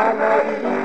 Thank you.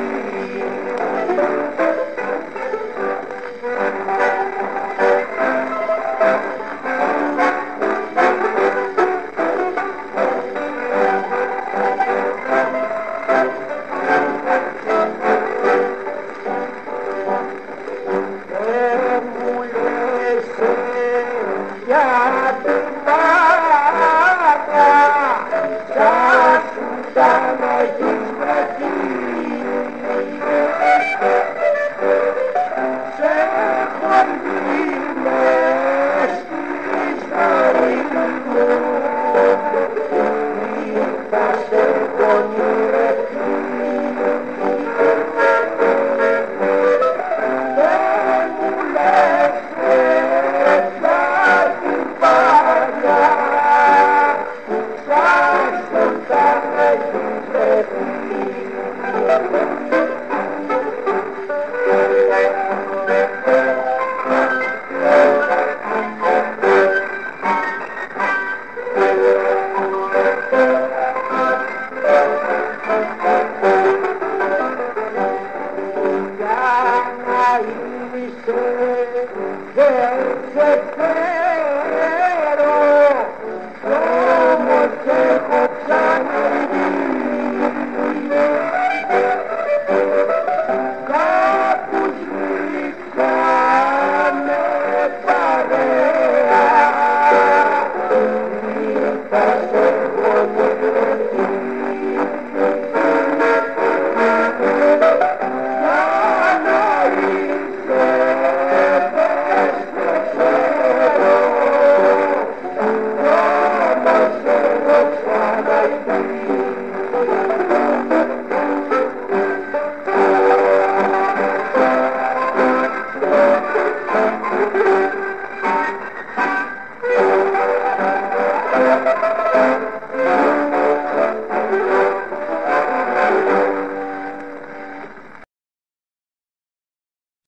A